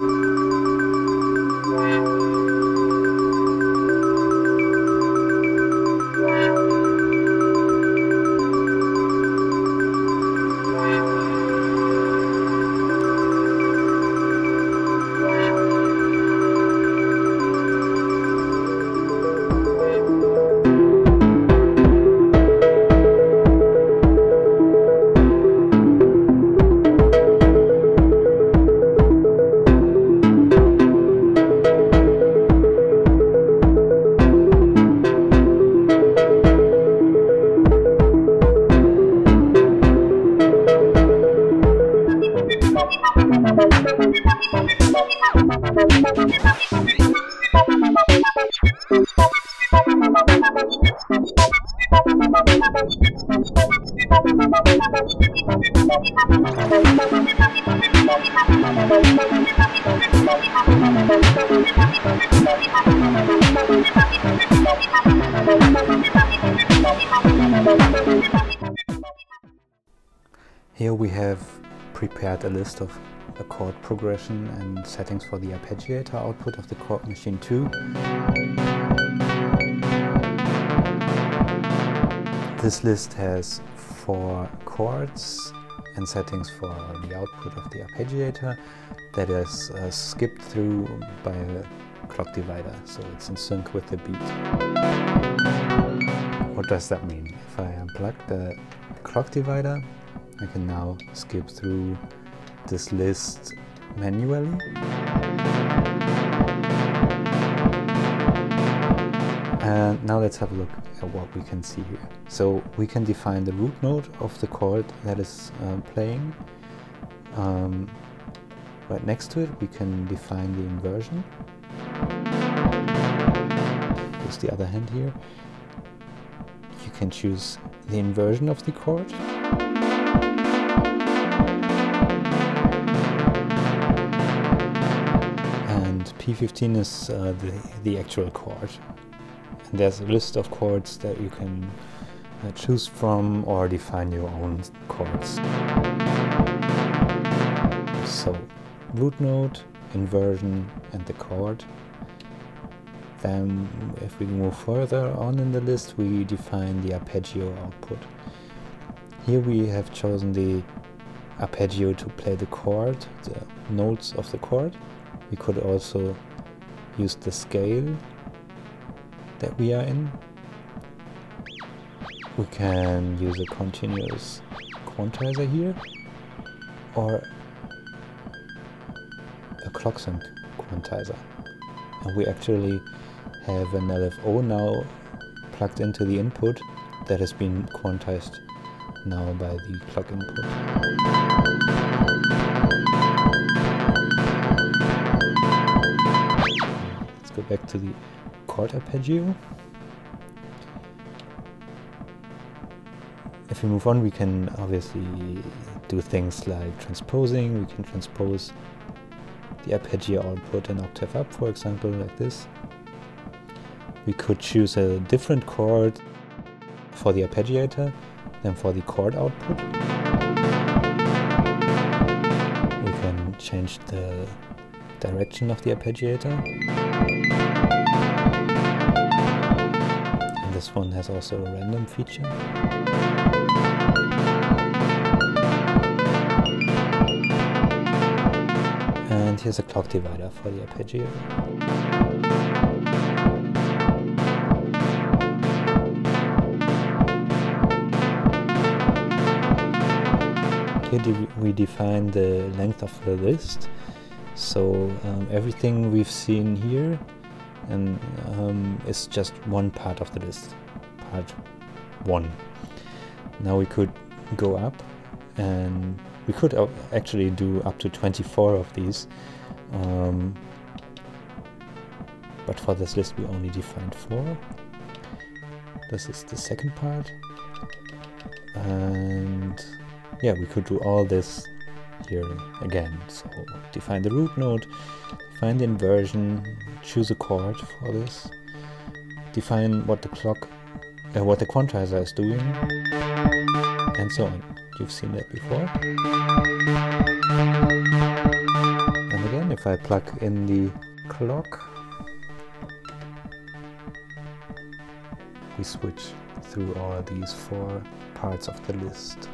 you Here we have prepared a list of the chord progression and settings for the arpeggiator output of the Chord Machine 2. This list has four chords and settings for the output of the arpeggiator that is uh, skipped through by a clock divider, so it's in sync with the beat. What does that mean? If I unplug the clock divider, I can now skip through this list manually. And now let's have a look at what we can see here. So we can define the root note of the chord that is uh, playing. Um, right next to it we can define the inversion. Use the other hand here. You can choose the inversion of the chord. P15 is uh, the, the actual chord. And there's a list of chords that you can uh, choose from or define your own chords. So, root note, inversion and the chord. Then if we move further on in the list we define the arpeggio output. Here we have chosen the arpeggio to play the chord, the notes of the chord. We could also use the scale that we are in. We can use a continuous quantizer here or a clock sync quantizer. And we actually have an LFO now plugged into the input that has been quantized now by the clock input. Back to the chord arpeggio. If we move on, we can obviously do things like transposing. We can transpose the arpeggio output an octave up, for example, like this. We could choose a different chord for the arpeggiator than for the chord output. We can change the direction of the arpeggiator. This one has also a random feature. And here's a clock divider for the arpeggio. Here we define the length of the list so um, everything we've seen here and um, is just one part of the list, part one. Now we could go up and we could actually do up to 24 of these. Um, but for this list we only defined four. This is the second part. And yeah, we could do all this here again. So define the root note, define the inversion, choose a chord for this, define what the clock, uh, what the quantizer is doing, and so on. You've seen that before. And again, if I plug in the clock, we switch through all these four parts of the list.